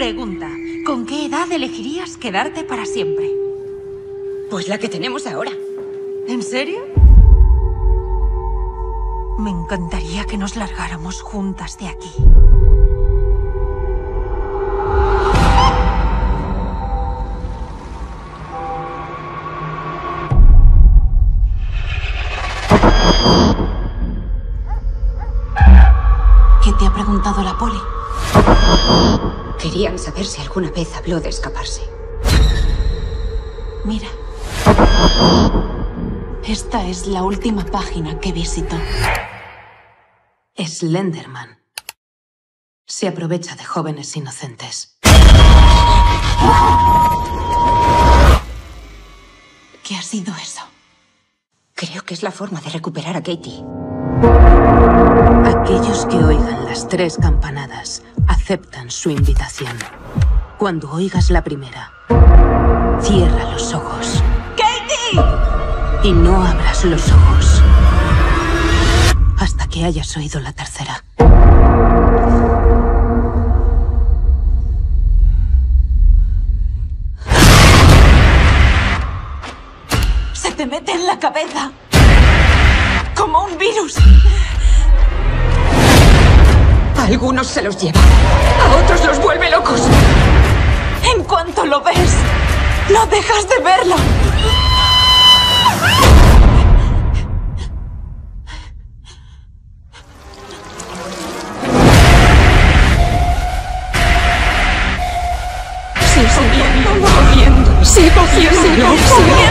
Pregunta, ¿con qué edad elegirías quedarte para siempre? Pues la que tenemos ahora. ¿En serio? Me encantaría que nos largáramos juntas de aquí. Te ha preguntado la poli? Querían saber si alguna vez habló de escaparse. Mira. Esta es la última página que visitó. Slenderman. Se aprovecha de jóvenes inocentes. ¿Qué ha sido eso? Creo que es la forma de recuperar a Katie. Aquellos que oigan las tres campanadas aceptan su invitación. Cuando oigas la primera, cierra los ojos. ¡Katie! Y no abras los ojos hasta que hayas oído la tercera. Se te mete en la cabeza como un virus. Algunos se los lleva, a otros los vuelve locos. En cuanto lo ves, no dejas de verlo. Sigo viéndolo, sigo viéndolo, sigo viéndolo.